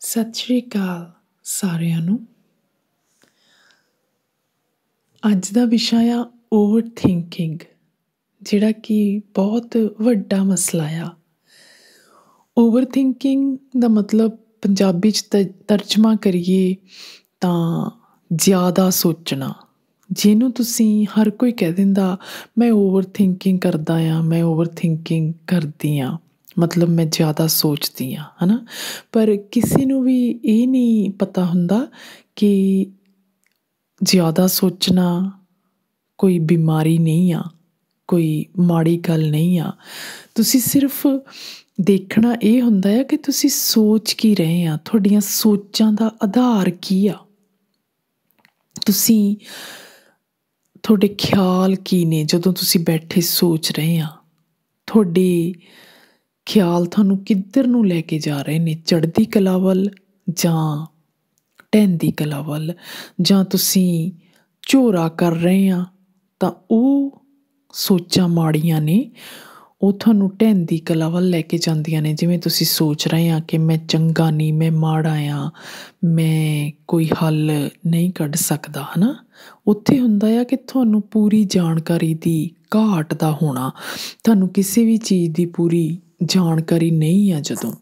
ਸਤਿ ਸ਼੍ਰੀ ਅਕਾਲ ਸਾਰਿਆਂ ਨੂੰ। ਅੱਜ ਦਾ ਵਿਸ਼ਾ ਆ ਓਵਰ ਥਿੰਕਿੰਗ ਜਿਹੜਾ ਕਿ ਬਹੁਤ ਵੱਡਾ ਮਸਲਾ ਆ। ਓਵਰ ਥਿੰਕਿੰਗ ਦਾ ਮਤਲਬ ਪੰਜਾਬੀ 'ਚ ਤਰਜਮਾ ਕਰੀਏ ਤਾਂ ਜ਼ਿਆਦਾ ਸੋਚਣਾ। ਜਿਹਨੂੰ ਤੁਸੀਂ ਹਰ ਕੋਈ ਕਹਿ ਦਿੰਦਾ, ਮੈਂ ਓਵਰ ਥਿੰਕਿੰਗ ਕਰਦਾ ਆ, ਮੈਂ ਓਵਰ ਥਿੰਕਿੰਗ ਕਰਦੀ ਆ। ਮਤਲਬ ਮੈਂ ਜ਼ਿਆਦਾ ਸੋਚਦੀ ਆ ਹਨਾ? ਪਰ ਕਿਸੇ ਨੂੰ ਵੀ ਇਹ ਨਹੀਂ ਪਤਾ ਹੁੰਦਾ ਕਿ ਜ਼ਿਆਦਾ ਸੋਚਣਾ ਕੋਈ ਬਿਮਾਰੀ ਨਹੀਂ ਆ, ਕੋਈ ਮਾੜੀ ਗੱਲ ਨਹੀਂ ਆ। ਤੁਸੀਂ ਸਿਰਫ ਦੇਖਣਾ ਇਹ ਹੁੰਦਾ ਹੈ ਕਿ ਤੁਸੀਂ ਸੋਚ ਕੀ ਰਹੇ ਆ, ਤੁਹਾਡੀਆਂ ਸੋਚਾਂ ਦਾ ਆਧਾਰ ਕੀ ਆ? ਤੁਸੀਂ, ਤੁਹਾਡੇ ਖਿਆਲ ਕੀ ਨੇ ਜਦੋਂ ਤੁਸੀਂ ਬੈਠੇ ਸੋਚ ਰਹੇ ਆ? ਤੁਹਾਡੇ ਖਿਆਲ ਤੁਹਾਨੂੰ ਕਿੱਧਰ ਨੂੰ ਲੈ ਕੇ ਜਾ ਰਹੇ ਨੇ? ਚੜ੍ਹਦੀ ਕਲਾ ਵੱਲ ਜਾਂ ਢਹਿੰਦੀ ਕਲਾ ਵੱਲ? ਜਾਂ ਤੁਸੀਂ ਝੋਰਾ ਕਰ ਰਹੇ ਆ, ਤਾਂ ਉਹ ਸੋਚਾਂ ਮਾੜੀਆਂ ਨੇ। ਉਹ ਤੁਹਾਨੂੰ ਢਹਿੰਦੀ ਕਲਾ ਵੱਲ ਲੈ ਕੇ ਜਾਂਦੀਆਂ ਨੇ। ਜਿਵੇਂ ਤੁਸੀਂ ਸੋਚ ਰਹੇ ਆ ਕਿ ਮੈਂ ਚੰਗਾ ਨਹੀਂ, ਮੈਂ ਮਾੜਾ ਆ, ਮੈਂ ਕੋਈ ਹੱਲ ਨਹੀਂ ਕੱਢ ਸਕਦਾ, ਹਨਾ? ਉੱਥੇ ਹੁੰਦਾ ਆ ਕਿ ਤੁਹਾਨੂੰ ਪੂਰੀ ਜਾਣਕਾਰੀ ਦੀ ਘਾਟ ਦਾ ਹੋਣਾ। ਤੁਹਾਨੂੰ ਕਿਸੇ ਵੀ ਚੀਜ਼ ਦੀ ਪੂਰੀ ਜਾਣਕਾਰੀ ਨਹੀਂ ਆ ਜਦੋਂ।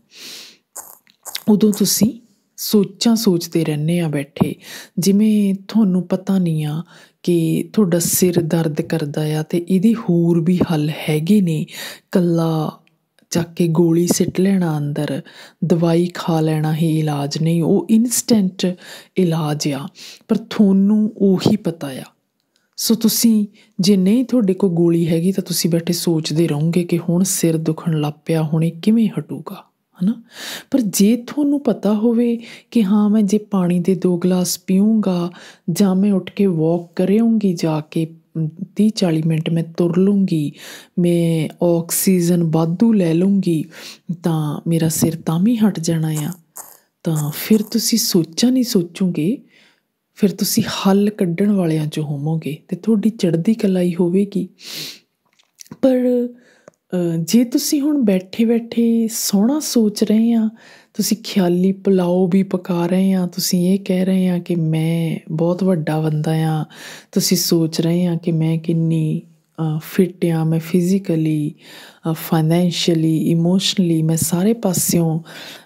ਉਦੋਂ ਤੁਸੀਂ ਸੋਚਾਂ ਸੋਚਦੇ ਰਹਿੰਦੇ ਆ ਬੈਠੇ। ਜਿਵੇਂ ਤੁਹਾਨੂੰ ਪਤਾ ਨਹੀਂ ਆ ਕਿ ਤੁਹਾਡਾ ਸਿਰ ਦਰਦ ਕਰਦਾ ਆ ਤੇ ਇਹਦੇ ਹੋਰ ਵੀ ਹੱਲ ਹੈਗੇ ਨੇ। ਕੱਲਾ ਚੱਕ ਕੇ ਗੋਲੀ ਸਿੱਟ ਲੈਣਾ ਅੰਦਰ, ਦਵਾਈ ਖਾ ਲੈਣਾ ਹੀ ਇਲਾਜ ਨਹੀਂ, ਉਹ ਇਨਸਟੈਂਟ ਇਲਾਜ ਆ। ਪਰ ਤੁਹਾਨੂੰ ਉਹੀ ਪਤਾ ਆ ਸੋ ਤੁਸੀਂ ਜੇ ਨਹੀਂ ਤੁਹਾਡੇ ਕੋਲ ਗੋਲੀ ਹੈਗੀ ਤਾਂ ਤੁਸੀਂ ਬੈਠੇ ਸੋਚਦੇ ਰਹੋਗੇ ਕਿ ਹੁਣ ਸਿਰ ਦੁਖਣ ਲੱਗ ਪਿਆ, ਹੁਣ ਇਹ ਕਿਵੇਂ ਹਟੂਗਾ, ਹਨਾ? ਪਰ ਜੇ ਤੁਹਾਨੂੰ ਪਤਾ ਹੋਵੇ ਕਿ ਹਾਂ, ਮੈਂ ਜੇ ਪਾਣੀ ਦੇ ਦੋ ਗਲਾਸ ਪੀਊਂਗਾ ਜਾਂ ਮੈਂ ਉੱਠ ਕੇ ਵਾਕ ਕਰਾਂਗੀ ਜਾ ਕੇ 30 40 ਮਿੰਟ ਮੈਂ ਤੁਰ ਲੂੰਗੀ, ਮੈਂ ਆਕਸੀਜਨ ਵਾਧੂ ਲੈ ਲੂੰਗੀ, ਤਾਂ ਮੇਰਾ ਸਿਰ ਤਾਂ ਵੀ ਹਟ ਜਾਣਾ ਆ। ਤਾਂ ਫਿਰ ਤੁਸੀਂ ਸੋਚਾਂ ਨਹੀਂ ਸੋਚੋਗੇ ਫਿਰ ਤੁਸੀਂ ਹੱਲ ਕੱਢਣ ਵਾਲਿਆਂ ਚੋਂ ਹੋਵੋਗੇ ਤੇ ਤੁਹਾਡੀ ਚੜ੍ਹਦੀ ਕਲਾ ਹੀ ਹੋਵੇਗੀ। ਪਰ ਜੇ ਤੁਸੀਂ ਹੁਣ ਬੈਠੇ ਬੈਠੇ ਸੋਹਣਾ ਸੋਚ ਰਹੇ ਆ, ਤੁਸੀਂ ਖਿਆਲੀ ਪੁਲਾਓ ਵੀ ਪਕਾ ਰਹੇ ਆ, ਤੁਸੀਂ ਇਹ ਕਹਿ ਰਹੇ ਆ ਕਿ ਮੈਂ ਬਹੁਤ ਵੱਡਾ ਬੰਦਾ ਆ, ਤੁਸੀਂ ਸੋਚ ਰਹੇ ਆ ਕਿ ਮੈਂ ਕਿੰਨੀ ਫਿਟ ਆ ਮੈਂ ਫਿਜ਼ੀਕਲੀ ਫਾਈਨੈਂਸ਼ੀਅਲੀ ਇਮੋਸ਼ਨਲੀ ਮੈਂ ਸਾਰੇ ਪਾਸਿਓਂ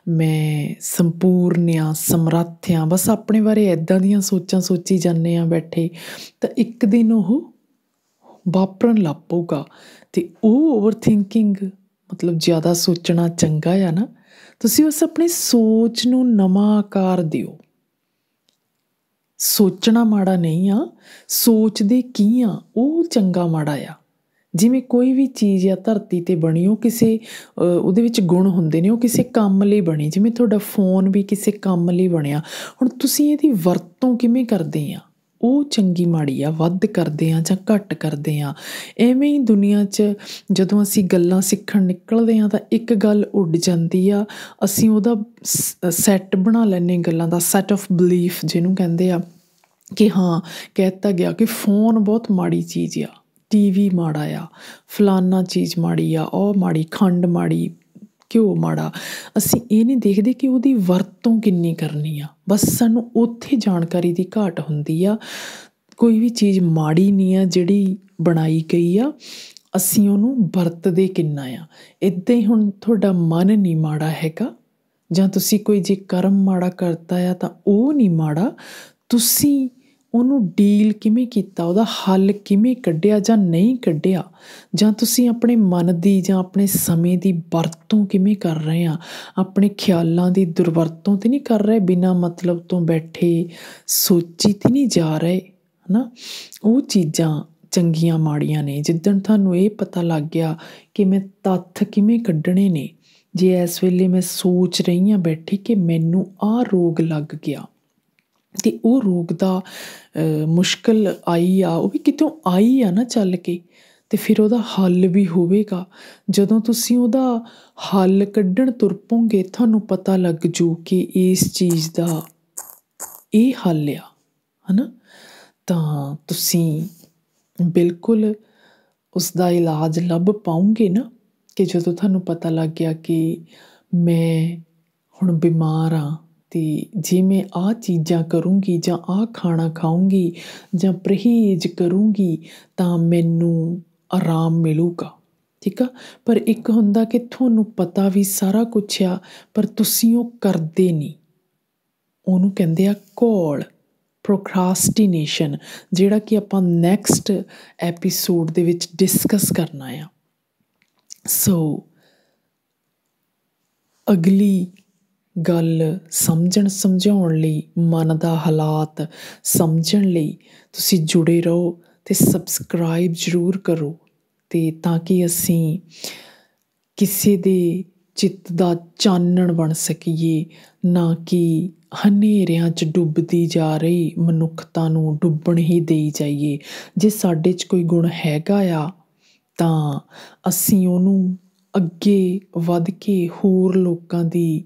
ਮੈਂ ਸੰਪੂਰਨ ਆ ਸਮਰੱਥ ਆ ਬਸ ਆਪਣੇ ਬਾਰੇ ਐਦਾਂ ਦੀਆਂ ਸੋਚਾਂ ਸੋਚੀ ਜਾਂਦੇ ਆ ਬੈਠੇ, ਤਾਂ ਇੱਕ ਦਿਨ ਉਹ ਵਾਪਰਨ ਲੱਗ ਪਊਗਾ। ਤੇ ਉਹ ਓਵਰ ਥਿੰਕਿੰਗ ਮਤਲਬ ਜ਼ਿਆਦਾ ਸੋਚਣਾ ਚੰਗਾ ਆ ਨਾ। ਤੁਸੀਂ ਉਸ ਆਪਣੀ ਸੋਚ ਨੂੰ ਨਵਾਂ ਆਕਾਰ ਦਿਓ। ਸੋਚਣਾ ਮਾੜਾ ਨਹੀਂ ਆ, ਸੋਚਦੇ ਕੀ ਆ, ਉਹ ਚੰਗਾ ਮਾੜਾ ਆ। ਜਿਵੇਂ ਕੋਈ ਵੀ ਚੀਜ਼ ਆ ਧਰਤੀ ਤੇ ਬਣੀ, ਉਹ ਕਿਸੇ ਉਹਦੇ ਵਿੱਚ ਗੁਣ ਹੁੰਦੇ ਨੇ, ਉਹ ਕਿਸੇ ਕੰਮ ਲਈ ਬਣੀ। ਜਿਵੇਂ ਤੁਹਾਡਾ ਫੋਨ ਵੀ ਕਿਸੇ ਕੰਮ ਲਈ ਬਣਿਆ। ਹੁਣ ਤੁਸੀਂ ਇਹਦੀ ਵਰਤੋਂ ਕਿਵੇਂ ਕਰਦੇ ਆ? ਉਹ ਚੰਗੀ ਮਾੜੀ ਆ, ਵੱਧ ਕਰਦੇ ਆ ਜਾਂ ਘੱਟ ਕਰਦੇ ਆ। ਐਵੇਂ ਹੀ ਦੁਨੀਆ 'ਚ ਜਦੋਂ ਅਸੀਂ ਗੱਲਾਂ ਸਿੱਖਣ ਨਿਕਲਦੇ ਆ ਤਾਂ ਇੱਕ ਗੱਲ ਉੱਡ ਜਾਂਦੀ ਆ, ਅਸੀਂ ਉਹਦਾ ਸੈੱਟ ਬਣਾ ਲੈਨੇ ਗੱਲਾਂ ਦਾ ਸੈੱਟ ਆਫ ਬਲੀਫ ਜਿਹਨੂੰ ਕਹਿੰਦੇ ਆ ਕਿ ਹਾਂ ਕਹਿਤਾ ਗਿਆ ਕਿ ਫੋਨ ਬਹੁਤ ਮਾੜੀ ਚੀਜ਼ ਆ ਟੀਵੀ ਮਾੜਾ ਆ, ਫਲਾਨਾ ਚੀਜ਼ ਮਾੜੀ ਆ, ਉਹ ਮਾੜੀ, ਖੰਡ ਮਾੜੀ ਕਿਉਂ ਮਾੜਾ? ਅਸੀਂ ਇਹ ਨਹੀਂ ਦੇਖਦੇ ਕਿ ਉਹਦੀ ਵਰਤੋਂ ਕਿੰਨੀ ਕਰਨੀ ਆ। ਬਸ ਸਾਨੂੰ ਉੱਥੇ ਜਾਣਕਾਰੀ ਦੀ ਘਾਟ ਹੁੰਦੀ ਆ। ਕੋਈ ਵੀ ਚੀਜ਼ ਮਾੜੀ ਨਹੀਂ ਆ ਜਿਹੜੀ ਬਣਾਈ ਗਈ ਆ। ਅਸੀਂ ਉਹਨੂੰ ਵਰਤਦੇ ਕਿੰਨਾ ਆ। ਇਦਾਂ ਹੀ ਹੁਣ ਤੁਹਾਡਾ ਮਨ ਨਹੀਂ ਮਾੜਾ ਹੈਗਾ। ਜਾਂ ਤੁਸੀਂ ਕੋਈ ਜੇ ਕਰਮ ਮਾੜਾ ਕਰਤਾ ਆ ਤਾਂ ਉਹ ਨਹੀਂ ਮਾੜਾ। ਤੁਸੀਂ ਉਹਨੂੰ ਡੀਲ ਕਿਵੇਂ ਕੀਤਾ, ਉਹਦਾ ਹੱਲ ਕਿਵੇਂ ਕੱਢਿਆ ਜਾਂ ਨਹੀਂ ਕੱਢਿਆ, ਜਾਂ ਤੁਸੀਂ ਆਪਣੇ ਮਨ ਦੀ ਜਾਂ ਆਪਣੇ ਸਮੇਂ ਦੀ ਵਰਤੋਂ ਕਿਵੇਂ ਕਰ ਰਹੇ ਆ? ਆਪਣੇ ਖਿਆਲਾਂ ਦੀ ਦੁਰਵਰਤੋਂ ਤੇ ਨਹੀਂ ਕਰ ਰਹੇ, ਬਿਨਾ ਮਤਲਬ ਤੋਂ ਬੈਠੇ ਸੋਚੀ ਤੇ ਨਹੀਂ ਜਾ ਰਹੇ, ਹਨਾ? ਉਹ ਚੀਜ਼ਾਂ ਚੰਗੀਆਂ ਮਾੜੀਆਂ ਨੇ, ਜਿੱਦਣ ਤੁਹਾਨੂੰ ਇਹ ਪਤਾ ਲੱਗ ਗਿਆ ਕਿ ਮੈਂ ਤੱਥ ਕਿਵੇਂ ਕੱਢਣੇ ਨੇ, ਜੇ ਇਸ ਵੇਲੇ ਮੈਂ ਸੋਚ ਰਹੀ ਆ ਬੈਠੀ ਕਿ ਮੈਨੂੰ ਆਹ ਰੋਗ ਲੱਗ ਗਿਆ ਤੇ ਉਹ ਰੋਗ ਦਾ ਮੁਸ਼ਕਲ ਆਈ ਆ, ਉਹ ਵੀ ਕਿਤੋਂ ਆਈ ਆ ਨਾ ਚੱਲ ਕੇ, ਤੇ ਫਿਰ ਉਹਦਾ ਹੱਲ ਵੀ ਹੋਵੇਗਾ। ਜਦੋਂ ਤੁਸੀਂ ਉਹਦਾ ਹੱਲ ਕੱਢਣ ਤੁਰ ਪੋਗੇ ਤੁਹਾਨੂੰ ਪਤਾ ਲੱਗ ਜੂ ਕਿ ਇਸ ਚੀਜ਼ ਦਾ ਇਹ ਹੱਲ ਆ, ਹਨਾ? ਤਾਂ ਤੁਸੀਂ ਬਿਲਕੁਲ ਉਸ ਦਾ ਇਲਾਜ ਲੱਭ ਪਾਉਂਗੇ ਨਾ, ਕਿ ਜਦੋਂ ਤੁਹਾਨੂੰ ਪਤਾ ਲੱਗ ਗਿਆ ਕਿ ਮੈਂ ਹੁਣ ਬਿਮਾਰ ਆ ਅਤੇ ਜੇ ਮੈਂ ਆਹ ਚੀਜ਼ਾਂ ਕਰੂੰਗੀ ਜਾਂ ਆਹ ਖਾਣਾ ਖਾਊਂਗੀ ਜਾਂ ਪਰਹੇਜ਼ ਕਰੂੰਗੀ ਤਾਂ ਮੈਨੂੰ ਆਰਾਮ ਮਿਲੂਗਾ। ਠੀਕ ਆ? ਪਰ ਇੱਕ ਹੁੰਦਾ ਕਿ ਤੁਹਾਨੂੰ ਪਤਾ ਵੀ ਸਾਰਾ ਕੁਝ ਆ, ਪਰ ਤੁਸੀਂ ਉਹ ਕਰਦੇ ਨਹੀਂ। ਉਹਨੂੰ ਕਹਿੰਦੇ ਆ ਕੋਲ ਪ੍ਰੋਕਰਾਸਟੀਨੇਸ਼ਨ ਜਿਹੜਾ ਕਿ ਆਪਾਂ ਨੈਕਸਟ ਐਪੀਸੋਡ ਦੇ ਵਿੱਚ ਡਿਸਕਸ ਕਰਨਾ ਆ। ਸੋ ਅਗਲੀ ਗੱਲ ਸਮਝਣ ਸਮਝਾਉਣ ਲਈ ਮਨ ਦਾ ਹਾਲਾਤ ਸਮਝਣ ਲਈ ਤੁਸੀਂ ਜੁੜੇ ਰਹੋ ਤੇ ਸਬਸਕ੍ਰਾਈਬ ਜ਼ਰੂਰ ਕਰੋ। ਤੇ ਤਾਂ ਕਿ ਅਸੀਂ ਕਿਸੇ ਦੇ ਚਿੱਤ ਦਾ ਚਾਨਣ ਬਣ ਸਕੀਏ, ਨਾ ਕਿ ਹਨੇਰਿਆਂ 'ਚ ਡੁੱਬਦੀ ਜਾ ਰਹੀ ਮਨੁੱਖਤਾ ਨੂੰ ਡੁੱਬਣ ਹੀ ਦੇਈ ਜਾਈਏ। ਜੇ ਸਾਡੇ 'ਚ ਕੋਈ ਗੁਣ ਹੈਗਾ ਆ, ਤਾਂ ਅਸੀਂ ਉਹਨੂੰ ਅੱਗੇ ਵੱਧ ਕੇ ਹੋਰ ਲੋਕਾਂ ਦੀ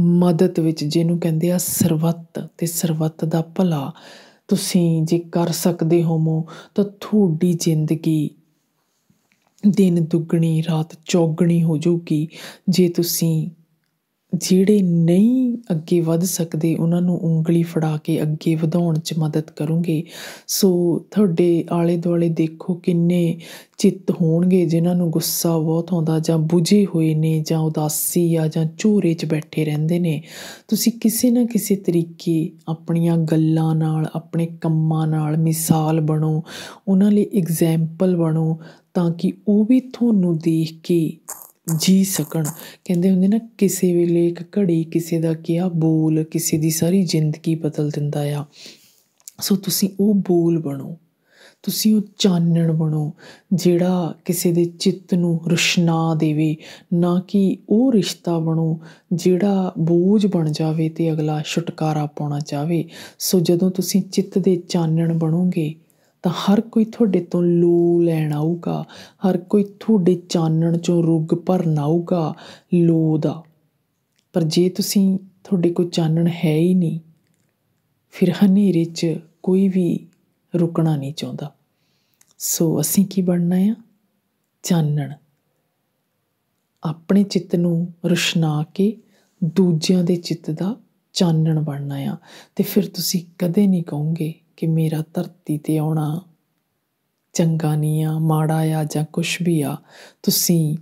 ਮਦਦ ਵਿੱਚ ਜਿਹਨੂੰ ਕਹਿੰਦੇ ਆ ਸਰਬੱਤ ਤੇ ਸਰਬੱਤ ਦਾ ਭਲਾ। ਤੁਸੀਂ ਜੇ ਕਰ ਸਕਦੇ ਹੋਵੋ ਤਾਂ ਤੁਹਾਡੀ ਜ਼ਿੰਦਗੀ ਦਿਨ ਦੁੱਗਣੀ, ਰਾਤ ਚੌਗਣੀ ਹੋ ਜਾਊਗੀ। ਜੇ ਤੁਸੀਂ ਜਿਹੜੇ ਨਹੀਂ ਅੱਗੇ ਵੱਧ ਸਕਦੇ, ਉਹਨਾਂ ਨੂੰ ਉਂਗਲੀ ਫੜਾ ਕੇ ਅੱਗੇ ਵਧਾਉਣ 'ਚ ਮਦਦ ਕਰੋਗੇ। ਸੋ ਤੁਹਾਡੇ ਆਲੇ ਦੁਆਲੇ ਦੇਖੋ ਕਿੰਨੇ ਚਿੱਤ ਹੋਣਗੇ, ਜਿਨ੍ਹਾਂ ਨੂੰ ਗੁੱਸਾ ਬਹੁਤ ਆਉਂਦਾ ਜਾਂ ਬੁਝੇ ਹੋਏ ਨੇ ਜਾਂ ਉਦਾਸੀ ਆ ਜਾਂ ਝੋਰੇ 'ਚ ਬੈਠੇ ਰਹਿੰਦੇ ਨੇ। ਤੁਸੀਂ ਕਿਸੇ ਨਾ ਕਿਸੇ ਤਰੀਕੇ ਆਪਣੀਆਂ ਗੱਲਾਂ ਨਾਲ, ਆਪਣੇ ਕੰਮਾਂ ਨਾਲ ਮਿਸਾਲ ਬਣੋ, ਉਹਨਾਂ ਲਈ ਐਗਜ਼ਾਮਪਲ ਬਣੋ, ਤਾਂ ਕਿ ਉਹ ਵੀ ਤੁਹਾਨੂੰ ਦੇਖ ਕੇ ਜੀ ਸਕਣ। ਕਹਿੰਦੇ ਹੁੰਦੇ ਨਾ, ਕਿਸੇ ਵੇਲੇ ਇੱਕ ਘੜੀ ਕਿਸੇ ਦਾ ਕਿਹਾ ਬੋਲ ਕਿਸੇ ਦੀ ਸਾਰੀ ਜ਼ਿੰਦਗੀ ਬਦਲ ਦਿੰਦਾ ਆ। ਸੋ ਤੁਸੀਂ ਉਹ ਬੋਲ ਬਣੋ। ਤੁਸੀਂ ਉਹ ਚਾਨਣ ਬਣੋ ਜਿਹੜਾ ਕਿਸੇ ਦੇ ਚਿੱਤ ਨੂੰ ਰੁਸ਼ਨਾ ਦੇਵੇ। ਨਾ ਕਿ ਉਹ ਰਿਸ਼ਤਾ ਬਣੋ ਜਿਹੜਾ ਬੋਝ ਬਣ ਜਾਵੇ ਤੇ ਅਗਲਾ ਛੁਟਕਾਰਾ ਪਾਉਣਾ ਚਾਹਵੇ ਸੋ ਜਦੋਂ ਤੁਸੀਂ ਚਿੱਤ ਦੇ ਚਾਨਣ ਬਣੋਗੇ ਤਾਂ ਹਰ ਕੋਈ ਤੁਹਾਡੇ ਤੋਂ ਲੋ ਲੈਣ ਆਊਗਾ, ਹਰ ਕੋਈ ਤੁਹਾਡੇ ਚਾਨਣ ਚੋਂ ਰੁੱਗ ਭਰਨ ਆਊਗਾ ਲੋ ਦਾ। ਪਰ ਜੇ ਤੁਸੀਂ ਤੁਹਾਡੇ ਕੋਲ ਚਾਨਣ ਹੈ ਹੀ ਨਹੀਂ, ਫਿਰ ਹਨੇਰੇ 'ਚ ਕੋਈ ਵੀ ਰੁਕਣਾ ਨਹੀਂ ਚਾਹੁੰਦਾ। ਸੋ ਅਸੀਂ ਕੀ ਬਣਨਾ ਆ? ਚਾਨਣ। ਆਪਣੇ ਚਿੱਤ ਨੂੰ ਰੁਸ਼ਨਾ ਕੇ ਦੂਜਿਆਂ ਦੇ ਚਿੱਤ ਦਾ ਚਾਨਣ ਬਣਨਾ ਆ। ਤੇ ਫਿਰ ਤੁਸੀਂ ਕਦੇ ਨਹੀਂ ਕਹੋਗੇ ਕਿ ਮੇਰਾ ਧਰਤੀ ਤੇ ਆਉਣਾ ਚੰਗਾ ਨਹੀਂ ਆ, ਮਾੜਾ ਆ ਜਾਂ ਕੁਛ ਵੀ ਆ, ਤੁਸੀਂ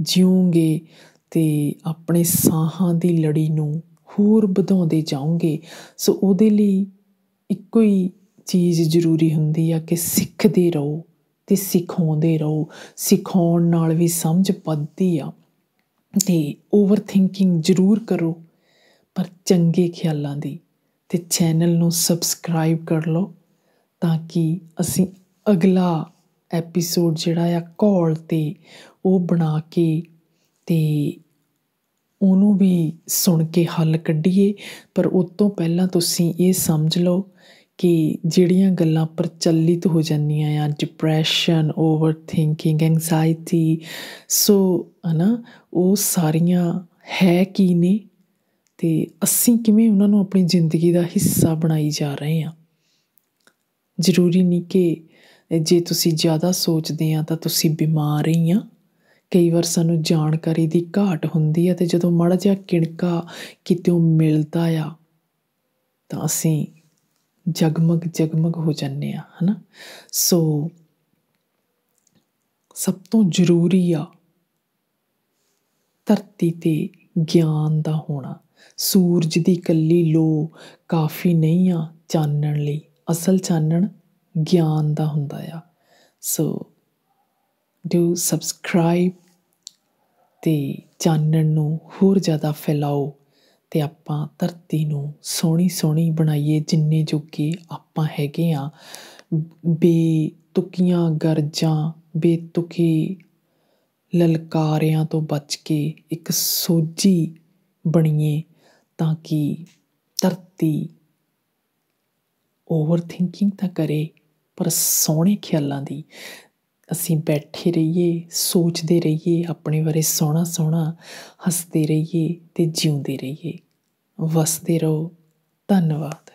ਜਿਉਂਗੇ ਅਤੇ ਆਪਣੇ ਸਾਹਾਂ ਦੀ ਲੜੀ ਨੂੰ ਹੋਰ ਵਧਾਉਂਦੇ ਜਾਓਗੇ। ਸੋ ਉਹਦੇ ਲਈ ਇੱਕੋ ਹੀ ਚੀਜ਼ ਜ਼ਰੂਰੀ ਹੁੰਦੀ ਆ ਕਿ ਸਿੱਖਦੇ ਰਹੋ ਅਤੇ ਸਿਖਾਉਂਦੇ ਰਹੋ। ਸਿਖਾਉਣ ਨਾਲ ਵੀ ਸਮਝ ਵੱਧਦੀ ਆ ਅਤੇ ਓਵਰ ਥਿੰਕਿੰਗ ਜ਼ਰੂਰ ਕਰੋ, ਪਰ ਚੰਗੇ ਖਿਆਲਾਂ ਦੀ। ਅਤੇ ਚੈਨਲ ਨੂੰ ਸਬਸਕ੍ਰਾਈਬ ਕਰ ਲਓ ਤਾਂ ਕਿ ਅਸੀਂ ਅਗਲਾ ਐਪੀਸੋਡ ਜਿਹੜਾ ਆ ਘੋਲ ਤੇ ਉਹ ਬਣਾ ਕੇ ਅਤੇ ਉਹਨੂੰ ਵੀ ਸੁਣ ਕੇ ਹੱਲ ਕੱਢੀਏ। ਪਰ ਉਸ ਤੋਂ ਪਹਿਲਾਂ ਤੁਸੀਂ ਇਹ ਸਮਝ ਲਓ ਕਿ ਜਿਹੜੀਆਂ ਗੱਲਾਂ ਪ੍ਰਚਲਿਤ ਹੋ ਜਾਂਦੀਆਂ ਆ depression over thinking anxiety so ਹਨਾ, ਉਹ ਸਾਰੀਆਂ ਹੈ ਕੀ ਨੇ? ਤੇ ਅਸੀਂ ਕਿਵੇਂ ਉਹਨਾਂ ਨੂੰ ਆਪਣੀ ਜ਼ਿੰਦਗੀ ਦਾ ਹਿੱਸਾ ਬਣਾਈ ਜਾ ਰਹੇ ਹਾਂ? ਜ਼ਰੂਰੀ ਨਹੀਂ ਕਿ ਜੇ ਤੁਸੀਂ ਜ਼ਿਆਦਾ ਸੋਚਦੇ ਆ ਤਾਂ ਤੁਸੀਂ ਬਿਮਾਰ ਹੀ ਆ ਕਈ ਵਾਰ ਸਾਨੂੰ ਜਾਣਕਾਰੀ ਦੀ ਘਾਟ ਹੁੰਦੀ ਹੈ ਤੇ ਜਦੋਂ ਮੜ ਜਿਹਾ ਕਿਣਕਾ ਕਿਤੇੋਂ ਮਿਲਦਾ ਆ, ਤਾਂ ਅਸੀਂ ਜਗਮਗ ਜਗਮਗ ਹੋ ਜੰਨੇ ਆ ਹਨਾ? ਸੋ ਸਭ ਤੋਂ ਜ਼ਰੂਰੀ ਆ ਧਰਤੀ ਤੇ ਗਿਆਨ ਦਾ ਹੋਣਾ। ਸੂਰਜ ਦੀ ਇਕੱਲੀ ਲੋ ਕਾਫੀ ਨਹੀਂ ਆ ਚਾਨਣ ਲਈ। ਅਸਲ ਚਾਨਣ ਗਿਆਨ ਦਾ ਹੁੰਦਾ ਆ। ਸੋ ਡੂ ਸਬਸਕ੍ਰਾਈਬ ਤੇ ਚਾਨਣ ਨੂੰ ਹੋਰ ਜ਼ਿਆਦਾ ਫੈਲਾਓ ਤੇ ਆਪਾਂ ਧਰਤੀ ਨੂੰ ਸੋਹਣੀ ਸੋਹਣੀ ਬਣਾਈਏ ਜਿੰਨੇ ਜੋਗੇ ਆਪਾਂ ਹੈਗੇ ਆ। ਬੇਤੁਕੀਆਂ ਗਰਜਾਂ, ਬੇਤੁਕੀ ਲਲਕਾਰਿਆਂ ਤੋਂ ਬਚ ਕੇ ਇੱਕ ਸੋਜੀ ਬਣੀਏ ਤਾਂ ਕਿ ਧਰਤੀ ਓਵਰ ਥਿੰਕਿੰਗ ਤਾਂ ਕਰੇ, ਪਰ ਸੋਹਣੇ ਖਿਆਲਾਂ ਦੀ। ਅਸੀਂ ਬੈਠੇ ਰਹੀਏ, ਸੋਚਦੇ ਰਹੀਏ, ਆਪਣੇ ਬਾਰੇ ਸੋਹਣਾ ਸੋਹਣਾ ਹੱਸਦੇ ਰਹੀਏ ਤੇ ਜਿਉਂਦੇ ਰਹੀਏ। ਵਸਦੇ ਰਹੋ। ਧੰਨਵਾਦ।